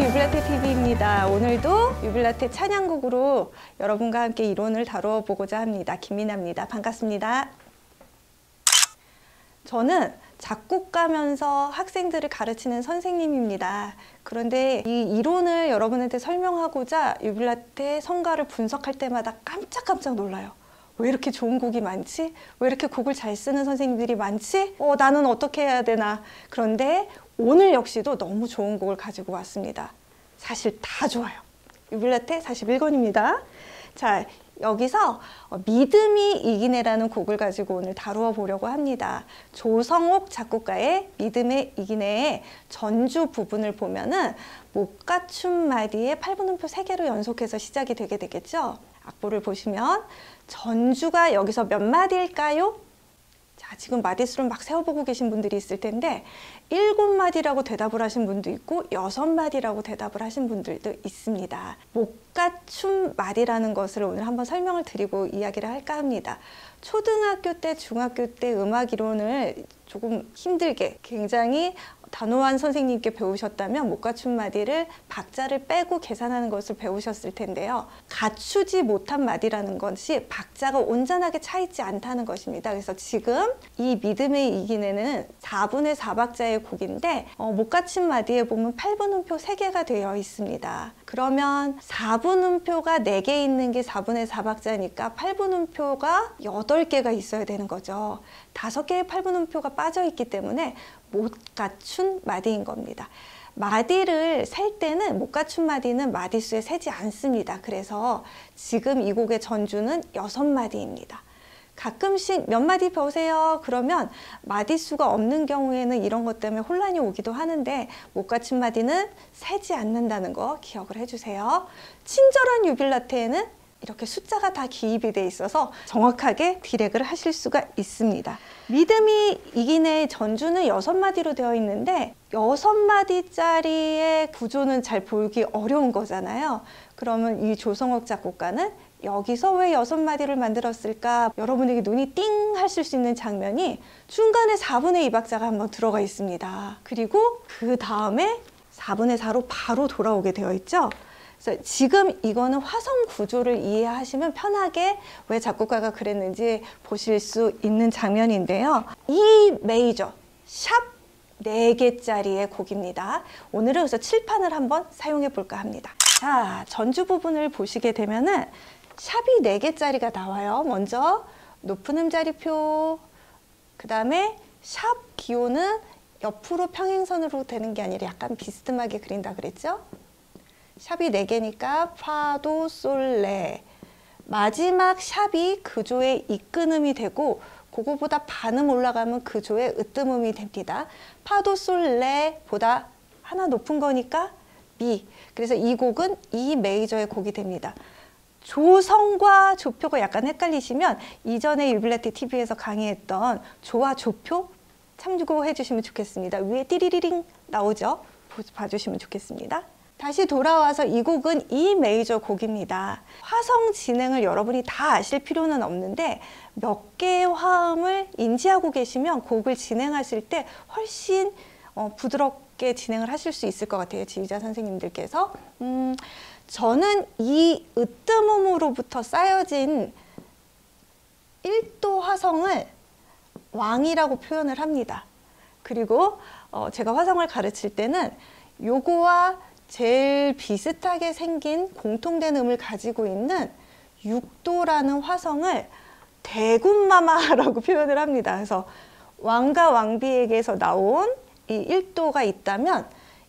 유빌라테 TV입니다. 오늘도 유빌라테 찬양곡으로 여러분과 함께 이론을 다뤄 보고자 합니다. 김민아입니다. 반갑습니다. 저는 작곡가면서 학생들을 가르치는 선생님입니다. 그런데 이 이론을 여러분한테 설명하고자 유빌라테 성가를 분석할 때마다 깜짝깜짝 놀라요. 왜 이렇게 좋은 곡이 많지? 왜 이렇게 곡을 잘 쓰는 선생님들이 많지? 어, 나는 어떻게 해야 되나? 그런데 오늘 역시도 너무 좋은 곡을 가지고 왔습니다. 사실 다 좋아요. 유빌라테 41권입니다. 자, 여기서 믿음이 이기네라는 곡을 가지고 오늘 다루어 보려고 합니다. 조성옥 작곡가의 믿음의 이기네의 전주 부분을 보면은 목가춤 마디의 8분음표 3개로 연속해서 시작이 되게 되겠죠. 악보를 보시면 전주가 여기서 몇 마디일까요? 자, 지금 마디수를 막 세워보고 계신 분들이 있을 텐데 일곱 마디라고 대답을 하신 분도 있고 여섯 마디라고 대답을 하신 분들도 있습니다. 목가춤 마디라는 것을 오늘 한번 설명을 드리고 이야기를 할까 합니다. 초등학교 때, 중학교 때 음악 이론을 조금 힘들게 굉장히 단호한 선생님께 배우셨다면 목가춤 마디를 박자를 빼고 계산하는 것을 배우셨을 텐데요. 갖추지 못한 마디라는 것이 박자가 온전하게 차 있지 않다는 것입니다. 그래서 지금 이 믿음의 이기네는 4분의 4박자의 곡인데 어, 목가춤 마디에 보면 8분 음표 3개가 되어 있습니다. 그러면 4분 음표가 4개 있는 게 4분의 4박자니까 8분 음표가 8개가 있어야 되는 거죠. 5개의 8분 음표가 빠져 있기 때문에 못 갖춘 마디인 겁니다. 마디를 셀 때는 못 갖춘 마디는 마디수에 세지 않습니다. 그래서 지금 이 곡의 전주는 여섯 마디입니다. 가끔씩 몇 마디 보세요. 그러면 마디수가 없는 경우에는 이런 것 때문에 혼란이 오기도 하는데 못 갖춘 마디는 세지 않는다는 거 기억을 해주세요. 친절한 유빌라테에는 이렇게 숫자가 다 기입이 돼 있어서 정확하게 디렉을 하실 수가 있습니다. 믿음이 이기네 전주는 여섯 마디로 되어 있는데 여섯 마디짜리의 구조는 잘 보기 어려운 거잖아요. 그러면 이 조성욱 작곡가는 여기서 왜 여섯 마디를 만들었을까? 여러분에게 눈이 띵 하실 수 있는 장면이 중간에 4분의 2 박자가 한번 들어가 있습니다. 그리고 그 다음에 4분의 4로 바로 돌아오게 되어 있죠. 그래서 지금 이거는 화성 구조를 이해하시면 편하게 왜 작곡가가 그랬는지 보실 수 있는 장면인데요. 이 메이저 샵 4개짜리의 곡입니다. 오늘은 그래서 칠판을 한번 사용해 볼까 합니다. 자, 전주 부분을 보시게 되면은 샵이 4개짜리가 나와요. 먼저 높은 음자리표, 그 다음에 샵 기호는 옆으로 평행선으로 되는 게 아니라 약간 비스듬하게 그린다 그랬죠? 샵이 4개니까 파도, 솔, 레. 마지막 샵이 그조의 이끈음이 되고 그거보다 반음 올라가면 그조의 으뜸음이 됩니다. 파도, 솔, 레보다 하나 높은 거니까 미. 그래서 이 곡은 이 메이저의 곡이 됩니다. 조성과 조표가 약간 헷갈리시면 이전에 유빌레티 TV에서 강의했던 조와 조표 참고해 주시면 좋겠습니다. 위에 띠리리링 나오죠? 봐주시면 좋겠습니다. 다시 돌아와서 이 곡은 E 메이저 곡입니다. 화성 진행을 여러분이 다 아실 필요는 없는데 몇 개의 화음을 인지하고 계시면 곡을 진행하실 때 훨씬 어, 부드럽게 진행을 하실 수 있을 것 같아요. 지휘자 선생님들께서. 음, 저는 이 으뜸음으로부터 쌓여진 1도 화성을 왕이라고 표현을 합니다. 그리고 어, 제가 화성을 가르칠 때는 요거와 제일 비슷하게 생긴 공통된 음을 가지고 있는 육도라는 화성을 대군마마라고 표현을 합니다. 그래서 왕과 왕비에게서 나온 이 일도가 있다면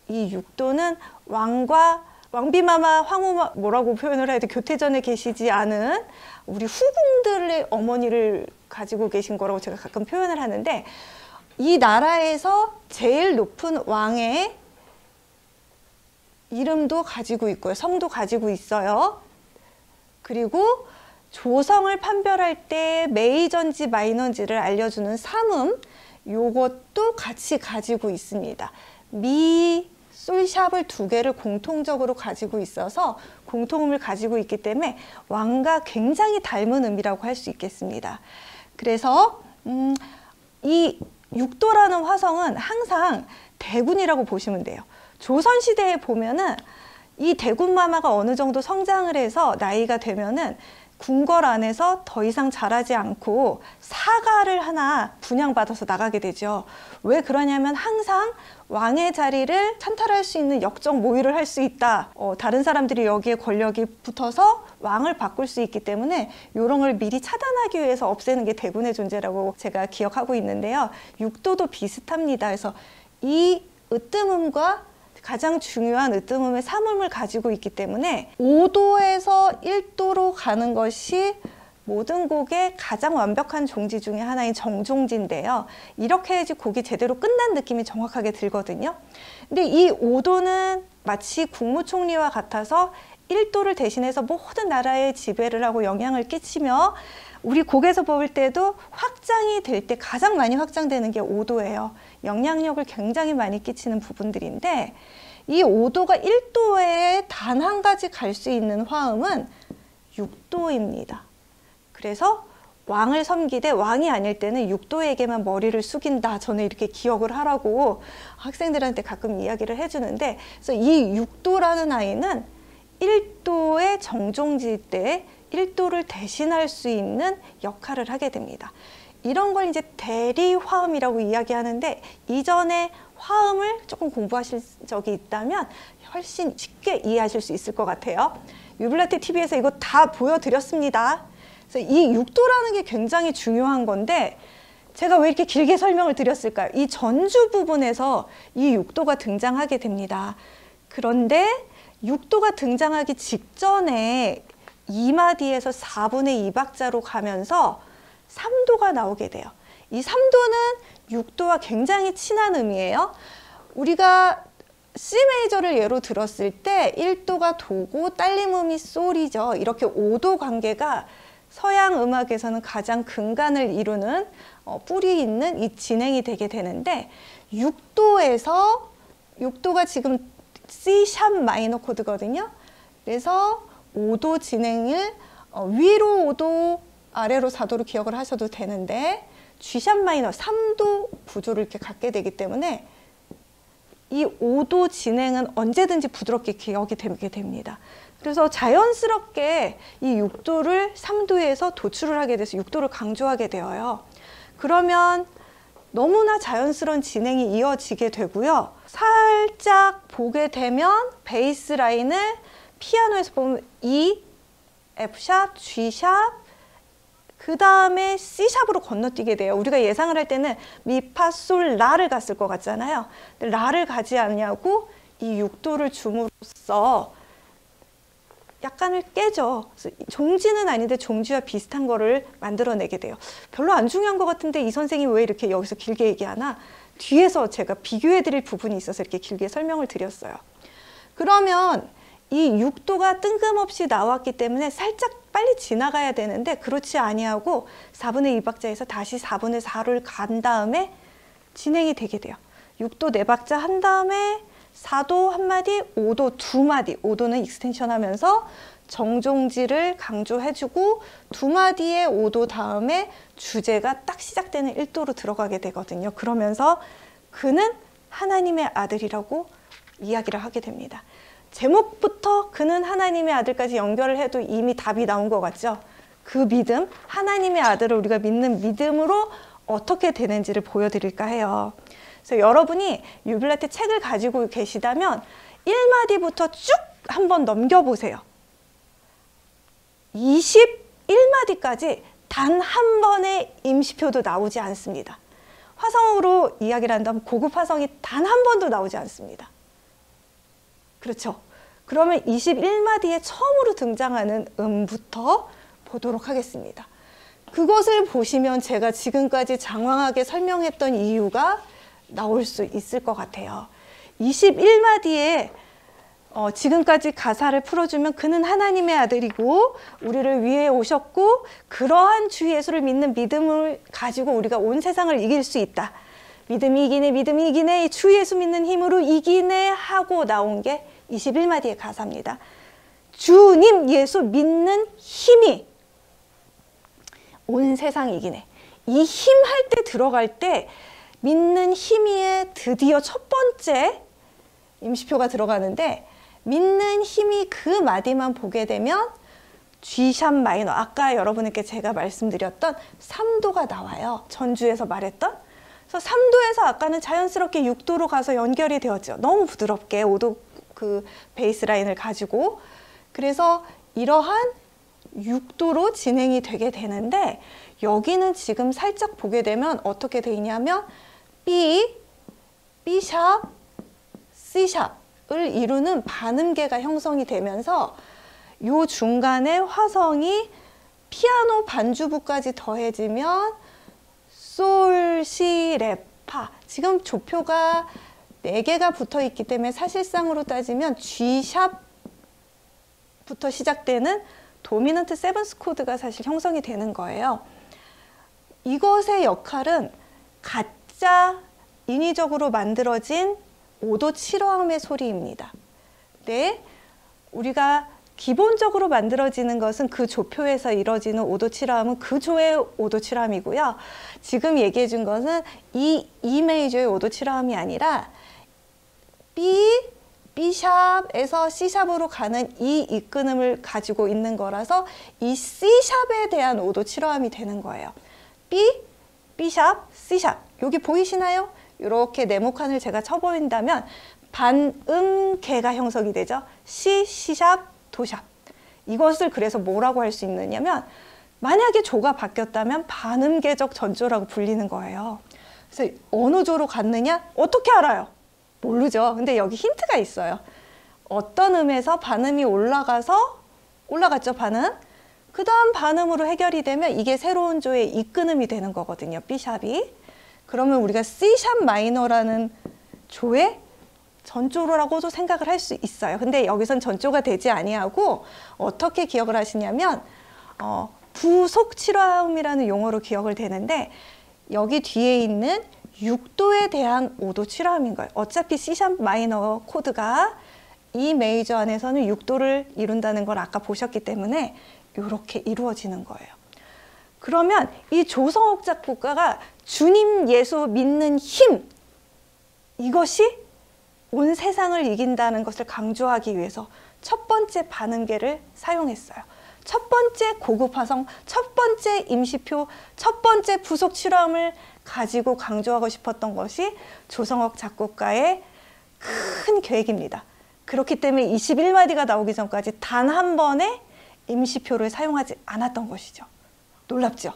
이 육도는 왕과 왕비마마, 황후 뭐라고 표현을 돼? 교태전에 계시지 않은 우리 후궁들의 어머니를 가지고 계신 거라고 제가 가끔 표현을 하는데 이 나라에서 제일 높은 왕의 이름도 가지고 있고요. 성도 가지고 있어요. 그리고 조성을 판별할 때 메이저인지 마이너인지를 알려주는 삼음 요것도 같이 가지고 있습니다. 미, 솔샵을 두 개를 공통적으로 가지고 있어서 공통음을 가지고 있기 때문에 왕과 굉장히 닮은 음이라고 할 수 있겠습니다. 그래서 음, 이 육도라는 화성은 항상 대군이라고 보시면 돼요. 조선 시대에 보면은 이 대군마마가 어느 정도 성장을 해서 나이가 되면은 궁궐 안에서 더 이상 자라지 않고 사가를 하나 분양받아서 나가게 되죠. 왜 그러냐면 항상 왕의 자리를 찬탈할 수 있는 역적 모의를 할 수 있다. 어, 다른 사람들이 여기에 권력이 붙어서 왕을 바꿀 수 있기 때문에 이런 걸 미리 차단하기 위해서 없애는 게 대군의 존재라고 제가 기억하고 있는데요. 육도도 비슷합니다. 그래서 이 으뜸음과 가장 중요한 으뜸음의 삼음을 가지고 있기 때문에 5도에서 1도로 가는 것이 모든 곡의 가장 완벽한 종지 중에 하나인 정종지인데요. 이렇게 해야지 곡이 제대로 끝난 느낌이 정확하게 들거든요. 근데 이 5도는 마치 국무총리와 같아서 1도를 대신해서 모든 나라에 지배를 하고 영향을 끼치며 우리 곡에서 볼 때도 확장이 될 때 가장 많이 확장되는 게 5도예요. 영향력을 굉장히 많이 끼치는 부분들인데 이 5도가 1도 에 단 한 가지 갈 수 있는 화음은 6도입니다. 그래서 왕을 섬기되 왕이 아닐 때는 6도에게만 머리를 숙인다. 저는 이렇게 기억을 하라고 학생들한테 가끔 이야기를 해주는데 그래서 이 6도라는 아이는 1도의 정종지 때 1도를 대신할 수 있는 역할을 하게 됩니다. 이런 걸 이제 대리 화음이라고 이야기하는데 이전에 화음을 조금 공부하실 적이 있다면 훨씬 쉽게 이해하실 수 있을 것 같아요. 유블라테 TV에서 이거 다 보여드렸습니다. 그래서 이 6도라는 게 굉장히 중요한 건데 제가 왜 이렇게 길게 설명을 드렸을까요? 이 전주 부분에서 이 6도가 등장하게 됩니다. 그런데 6도가 등장하기 직전에 2마디에서 4분의 2박자로 가면서 3도가 나오게 돼요. 이 3도는 6도와 굉장히 친한 음이에요. 우리가 C 메이저를 예로 들었을 때 1도가 도고 딸림음이 솔이죠. 이렇게 5도 관계가 서양 음악에서는 가장 근간을 이루는 어, 뿌리 있는 이 진행이 되게 되는데 6도에서 6도가 지금 C 샵 마이너 코드거든요. 그래서 5도 진행을 어, 위로 5도 아래로 4도로 기억을 하셔도 되는데 G샵 마이너 3도 구조를 이렇게 갖게 되기 때문에 이 5도 진행은 언제든지 부드럽게 기억이 되게 됩니다. 그래서 자연스럽게 이 6도를 3도에서 도출을 하게 돼서 6도를 강조하게 되어요. 그러면 너무나 자연스러운 진행이 이어지게 되고요. 살짝 보게 되면 베이스 라인을 피아노에서 보면 E, F샵, G샵, 그 다음에 C샵으로 건너뛰게 돼요. 우리가 예상을 할 때는 미, 파, 솔, 라를 갔을 것 같잖아요. 라를 가지 않냐고 이 6도를 줌으로써 약간을 깨죠. 종지는 아닌데 종지와 비슷한 거를 만들어내게 돼요. 별로 안 중요한 것 같은데 이 선생님이 왜 이렇게 여기서 길게 얘기하나? 뒤에서 제가 비교해 드릴 부분이 있어서 이렇게 길게 설명을 드렸어요. 그러면 이 6도가 뜬금없이 나왔기 때문에 살짝 빨리 지나가야 되는데 그렇지 아니하고 4분의 2박자에서 다시 4분의 4를 간 다음에 진행이 되게 돼요. 6도 4박자 한 다음에 4도 한 마디, 5도 두 마디. 5도는 extension 하면서 정종지를 강조해주고 두 마디의 5도 다음에 주제가 딱 시작되는 1도로 들어가게 되거든요. 그러면서 그는 하나님의 아들이라고 이야기를 하게 됩니다. 제목부터 그는 하나님의 아들까지 연결을 해도 이미 답이 나온 것 같죠? 그 믿음, 하나님의 아들을 우리가 믿는 믿음으로 어떻게 되는지를 보여드릴까 해요. 그래서 여러분이 유빌라테 책을 가지고 계시다면 1마디부터 쭉 한번 넘겨보세요. 21마디까지 단 한 번의 임시표도 나오지 않습니다. 화성으로 이야기를 한다면 고급 화성이 단 한 번도 나오지 않습니다. 그렇죠. 그러면 21마디에 처음으로 등장하는 음부터 보도록 하겠습니다. 그것을 보시면 제가 지금까지 장황하게 설명했던 이유가 나올 수 있을 것 같아요. 21마디에 어, 지금까지 가사를 풀어주면 그는 하나님의 아들이고 우리를 위해 오셨고 그러한 주 예수를 믿는 믿음을 가지고 우리가 온 세상을 이길 수 있다. 믿음이 이기네 믿음이 이기네 주 예수 믿는 힘으로 이기네 하고 나온 게 21마디의 가사입니다. 주님 예수 믿는 힘이 온 세상 이기네. 이 힘 할 때 들어갈 때 믿는 힘이의 드디어 첫 번째 임시표가 들어가는데 믿는 힘이 그 마디만 보게 되면 G샵 마이너 아까 여러분에게 제가 말씀드렸던 3도가 나와요. 전주에서 말했던 그래서 3도에서 아까는 자연스럽게 6도로 가서 연결이 되었죠. 너무 부드럽게 5도 그 베이스 라인을 가지고 그래서 이러한 6도로 진행이 되게 되는데 여기는 지금 살짝 보게 되면 어떻게 돼 있냐면 B, B샵, C샵을 이루는 반음계가 형성이 되면서 요 중간에 화성이 피아노 반주부까지 더해지면 솔, 시, 레, 파. 지금 조표가 4개가 붙어 있기 때문에 사실상으로 따지면 G샵부터 시작되는 도미넌트 세븐스 코드가 사실 형성이 되는 거예요. 이것의 역할은 가짜 인위적으로 만들어진 5도 7호함의 소리입니다. 네, 우리가 기본적으로 만들어지는 것은 그 조표에서 이루어지는 5도 7함은 그 조의 5도 7함이고요. 지금 얘기해 준 것은 이 E 메이저의 5도 7함이 아니라 B, B샵에서 C샵으로 가는 이 이끄음을 가지고 있는 거라서 이 C샵에 대한 5도 7함이 되는 거예요. B, B샵, C샵. 여기 보이시나요? 이렇게 네모칸을 제가 쳐보인다면 반음계가 형성이 되죠. C, C샵, 도샵. 이것을 그래서 뭐라고 할 수 있느냐면 만약에 조가 바뀌었다면 반음계적 전조라고 불리는 거예요. 그래서 어느 조로 갔느냐? 어떻게 알아요? 모르죠. 근데 여기 힌트가 있어요. 어떤 음에서 반음이 올라가서 올라갔죠, 반음. 그 다음 반음으로 해결이 되면 이게 새로운 조의 이끈음이 되는 거거든요, B샵이. 그러면 우리가 C샵 마이너라는 조의 전조라고도 생각을 할 수 있어요. 근데 여기선 전조가 되지 아니하고 어떻게 기억을 하시냐면 어, 부속 칠화음이라는 용어로 기억을 되는데 여기 뒤에 있는 6도에 대한 5도 칠화음인 거예요. 어차피 C샵 마이너 코드가 이 메이저 안에서는 6도를 이룬다는 걸 아까 보셨기 때문에 이렇게 이루어지는 거예요. 그러면 이 조성옥 작곡가가 주님 예수 믿는 힘 이것이 온 세상을 이긴다는 것을 강조하기 위해서 첫 번째 반응계를 사용했어요. 첫 번째 고급 화성, 첫 번째 임시표, 첫 번째 부속 칠함을 가지고 강조하고 싶었던 것이 조성옥 작곡가의 큰 계획입니다. 그렇기 때문에 21마디가 나오기 전까지 단 한 번의 임시표를 사용하지 않았던 것이죠. 놀랍죠?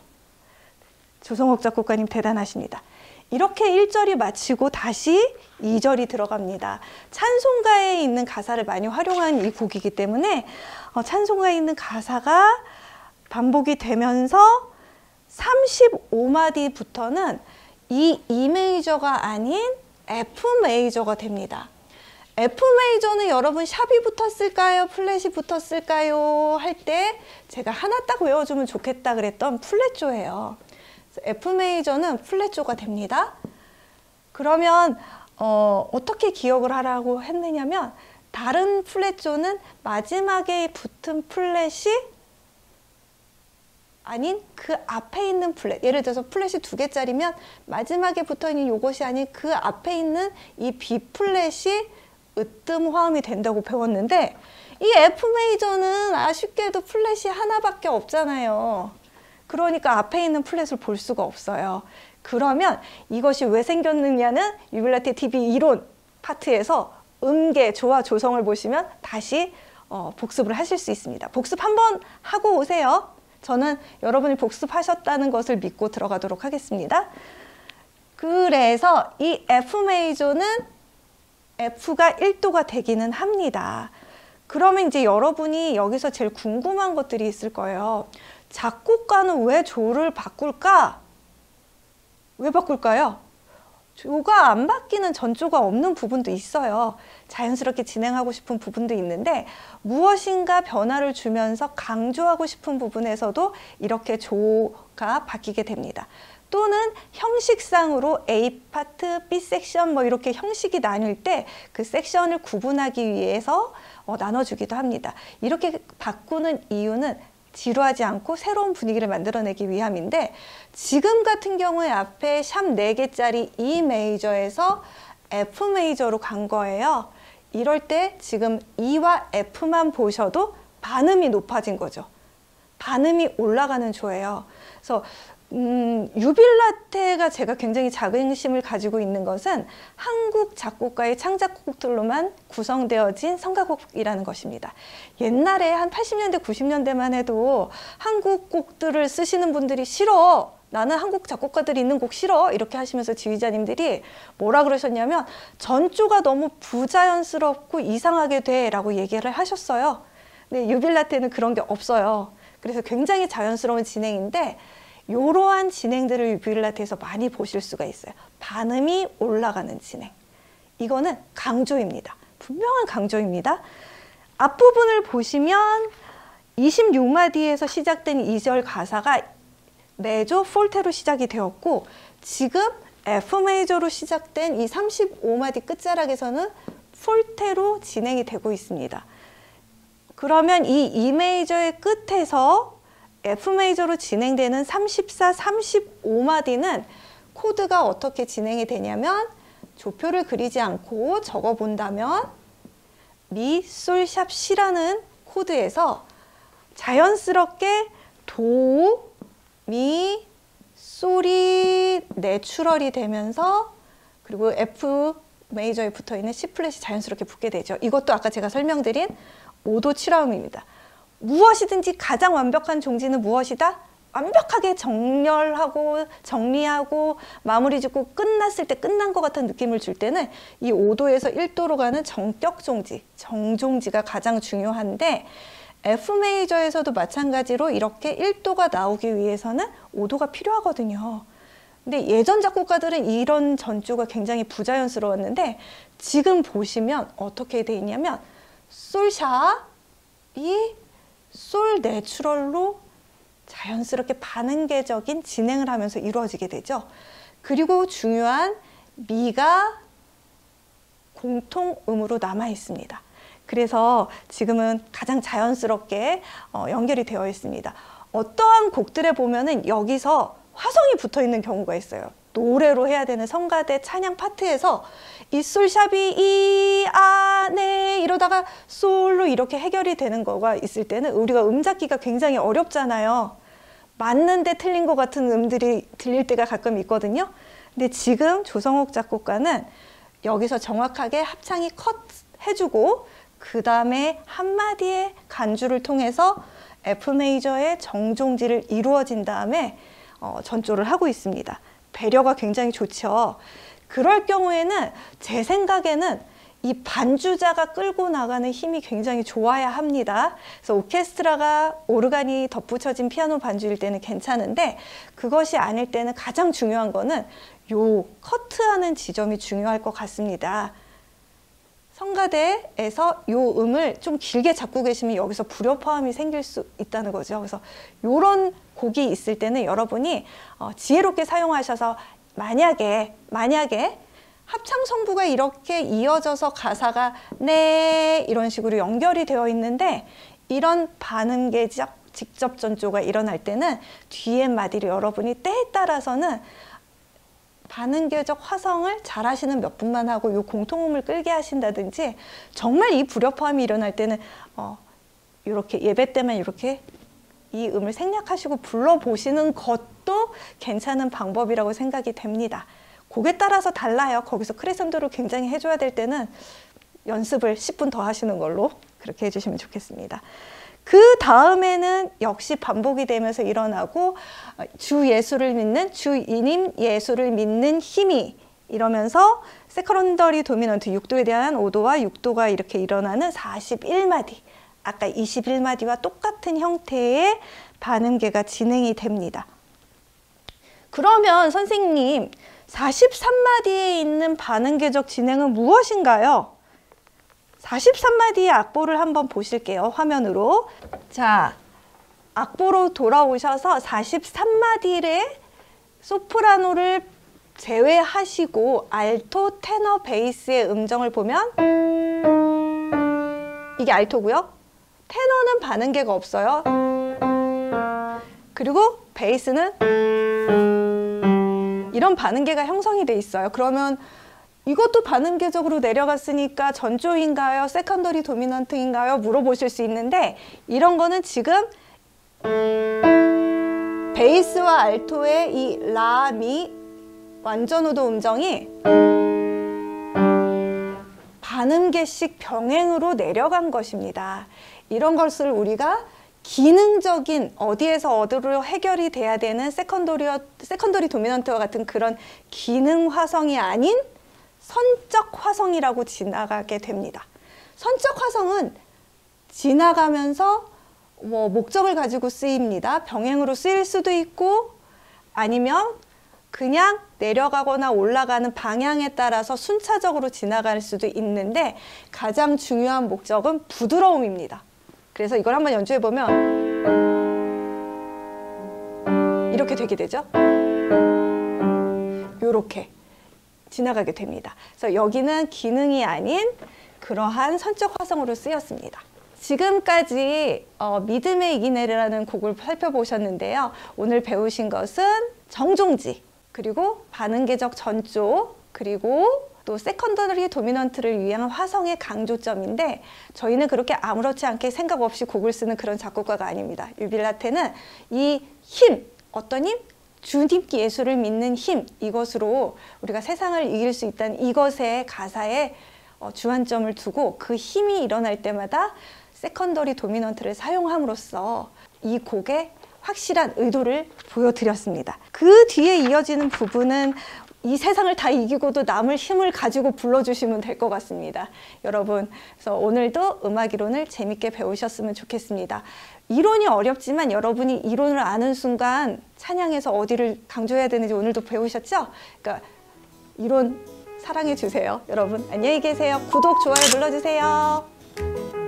조성옥 작곡가님 대단하십니다. 이렇게 1절이 마치고 다시 2절이 들어갑니다. 찬송가에 있는 가사를 많이 활용한 이 곡이기 때문에 어, 찬송가에 있는 가사가 반복이 되면서 35마디부터는 이 E 메이저가 아닌 F 메이저가 됩니다. F 메이저는 여러분 샵이 붙었을까요? 플랫이 붙었을까요? 할 때 제가 하나 딱 외워주면 좋겠다 그랬던 플랫조예요. F 메이저는 플랫조가 됩니다. 그러면 어, 어떻게 기억을 하라고 했느냐면 다른 플랫조는 마지막에 붙은 플랫이 아닌 그 앞에 있는 플랫 예를 들어서 플랫이 두 개짜리면 마지막에 붙어 있는 이것이 아닌 그 앞에 있는 이 B 플랫이 으뜸 화음이 된다고 배웠는데 이 F 메이저는 아쉽게도 플랫이 하나밖에 없잖아요. 그러니까 앞에 있는 플랫을 볼 수가 없어요. 그러면 이것이 왜 생겼느냐는 유빌라티 TV 이론 파트에서 음계, 조화, 조성을 보시면 다시 어, 복습을 하실 수 있습니다. 복습 한번 하고 오세요. 저는 여러분이 복습하셨다는 것을 믿고 들어가도록 하겠습니다. 그래서 이 F 메이저는 F가 1도가 되기는 합니다. 그러면 이제 여러분이 여기서 제일 궁금한 것들이 있을 거예요. 작곡가는 왜 조를 바꿀까? 왜 바꿀까요? 조가 안 바뀌는 전조가 없는 부분도 있어요. 자연스럽게 진행하고 싶은 부분도 있는데 무엇인가 변화를 주면서 강조하고 싶은 부분에서도 이렇게 조가 바뀌게 됩니다. 또는 형식상으로 A 파트, B 섹션 뭐 이렇게 형식이 나뉠 때 그 섹션을 구분하기 위해서 어, 나눠주기도 합니다. 이렇게 바꾸는 이유는 지루하지 않고 새로운 분위기를 만들어내기 위함인데 지금 같은 경우에 앞에 샵 4개짜리 E 메이저에서 F 메이저로 간 거예요. 이럴 때 지금 E와 F만 보셔도 반음이 높아진 거죠. 반음이 올라가는 조예요. 그래서 음, 유빌라테가 제가 굉장히 자긍심을 가지고 있는 것은 한국 작곡가의 창작곡들로만 구성되어진 성가곡이라는 것입니다. 옛날에 한 80년대, 90년대만 해도 한국 곡들을 쓰시는 분들이 싫어. 나는 한국 작곡가들이 있는 곡 싫어. 이렇게 하시면서 지휘자님들이 뭐라 그러셨냐면 전조가 너무 부자연스럽고 이상하게 돼. 라고 얘기를 하셨어요. 근데 유빌라테는 그런 게 없어요. 그래서 굉장히 자연스러운 진행인데 이러한 진행들을 유빌라테에서 많이 보실 수가 있어요. 반음이 올라가는 진행. 이거는 강조입니다. 분명한 강조입니다. 앞부분을 보시면 26마디에서 시작된 2절 가사가 메조 폴테로 시작이 되었고 지금 F 메이저로 시작된 이 35마디 끝자락에서는 폴테로 진행이 되고 있습니다. 그러면 이 E 메이저의 끝에서 F 메이저로 진행되는 34, 35마디는 코드가 어떻게 진행이 되냐면 조표를 그리지 않고 적어 본다면 미, 솔, 샵, 시라는 코드에서 자연스럽게 도, 미, 솔이 내추럴이 되면서 그리고 F 메이저에 붙어 있는 C 플랫이 자연스럽게 붙게 되죠. 이것도 아까 제가 설명드린 5도 7화음입니다. 무엇이든지 가장 완벽한 종지는 무엇이다? 완벽하게 정렬하고 정리하고 마무리 짓고 끝났을 때 끝난 것 같은 느낌을 줄 때는 이 5도에서 1도로 가는 정격 종지, 정종지가 가장 중요한데 F 메이저에서도 마찬가지로 이렇게 1도가 나오기 위해서는 5도가 필요하거든요. 근데 예전 작곡가들은 이런 전조가 굉장히 부자연스러웠는데 지금 보시면 어떻게 돼 있냐면 솔샵이 솔 내추럴로 자연스럽게 반응계적인 진행을 하면서 이루어지게 되죠. 그리고 중요한 미가 공통음으로 남아 있습니다. 그래서 지금은 가장 자연스럽게 어, 연결이 되어 있습니다. 어떠한 곡들에 보면은 여기서 화성이 붙어 있는 경우가 있어요. 노래로 해야 되는 성가대 찬양 파트에서 이 솔샵이 이, 아, 네 이러다가 솔로 이렇게 해결이 되는 거가 있을 때는 우리가 음 잡기가 굉장히 어렵잖아요. 맞는데 틀린 것 같은 음들이 들릴 때가 가끔 있거든요. 근데 지금 조성옥 작곡가는 여기서 정확하게 합창이 컷 해주고 그 다음에 한마디의 간주를 통해서 F 메이저의 정종지를 이루어진 다음에 어, 전조를 하고 있습니다. 배려가 굉장히 좋죠. 그럴 경우에는 제 생각에는 이 반주자가 끌고 나가는 힘이 굉장히 좋아야 합니다. 그래서 오케스트라가 오르간이 덧붙여진 피아노 반주일 때는 괜찮은데 그것이 아닐 때는 가장 중요한 거는 요 커트하는 지점이 중요할 것 같습니다. 성가대에서 요 음을 좀 길게 잡고 계시면 여기서 불협화음이 생길 수 있다는 거죠. 그래서 요런 곡이 있을 때는 여러분이 어, 지혜롭게 사용하셔서 만약에 만약에 합창 성부가 이렇게 이어져서 가사가 네 이런 식으로 연결이 되어 있는데 이런 반응계적 직접 전조가 일어날 때는 뒤에 마디를 여러분이 때에 따라서는 반응계적 화성을 잘 하시는 몇 분만 하고 요 공통음을 끌게 하신다든지 정말 이 불협화음이 일어날 때는 어 이렇게 예배 때만 이렇게 이 음을 생략하시고 불러보시는 것도 괜찮은 방법이라고 생각이 됩니다. 곡에 따라서 달라요. 거기서 크레센도를 굉장히 해줘야 될 때는 연습을 10분 더 하시는 걸로 그렇게 해주시면 좋겠습니다. 그 다음에는 역시 반복이 되면서 일어나고 주 예수를 믿는 주 이님 예수를 믿는 힘이 이러면서 secondary dominant 6도에 대한 5도와 6도가 이렇게 일어나는 41마디 아까 21마디와 똑같은 형태의 반음계가 진행이 됩니다. 그러면 선생님 43마디에 있는 반음계적 진행은 무엇인가요? 43마디의 악보를 한번 보실게요. 화면으로. 자, 악보로 돌아오셔서 43마디의 소프라노를 제외하시고 알토, 테너, 베이스의 음정을 보면 이게 알토고요. 테너는 반음계가 없어요. 그리고 베이스는 이런 반음계가 형성이 돼 있어요. 그러면 이것도 반음계적으로 내려갔으니까 전조인가요? secondary dominant인가요? 물어보실 수 있는데 이런 거는 지금 베이스와 알토의 이 라, 미 완전오도 음정이 반음계식 병행으로 내려간 것입니다. 이런 것을 우리가 기능적인 어디에서 어디로 해결이 돼야 되는 secondary secondary dominant와 같은 그런 기능 화성이 아닌 선적 화성이라고 지나가게 됩니다. 선적 화성은 지나가면서 뭐 목적을 가지고 쓰입니다. 병행으로 쓰일 수도 있고 아니면 그냥 내려가거나 올라가는 방향에 따라서 순차적으로 지나갈 수도 있는데 가장 중요한 목적은 부드러움입니다. 그래서 이걸 한번 연주해 보면 이렇게 되게 되죠. 이렇게 지나가게 됩니다. 그래서 여기는 기능이 아닌 그러한 선적 화성으로 쓰였습니다. 지금까지 어, 믿음이 이기네라는 곡을 살펴보셨는데요. 오늘 배우신 것은 정종지, 그리고 반음계적 전조, 그리고 또 secondary dominant를 위한 화성의 강조점인데 저희는 그렇게 아무렇지 않게 생각 없이 곡을 쓰는 그런 작곡가가 아닙니다. 유빌라테는 이 힘, 어떤 힘? 주님께 예수를 믿는 힘, 이것으로 우리가 세상을 이길 수 있다는 이것에 가사에 어, 주안점을 두고 그 힘이 일어날 때마다 secondary dominant를 사용함으로써 이 곡의 확실한 의도를 보여드렸습니다. 그 뒤에 이어지는 부분은 이 세상을 다 이기고도 남을 힘을 가지고 불러주시면 될 것 같습니다. 여러분, 그래서 오늘도 음악 이론을 재밌게 배우셨으면 좋겠습니다. 이론이 어렵지만 여러분이 이론을 아는 순간 찬양에서 어디를 강조해야 되는지 오늘도 배우셨죠? 그러니까 이론 사랑해 주세요. 여러분, 안녕히 계세요. 구독, 좋아요 눌러주세요.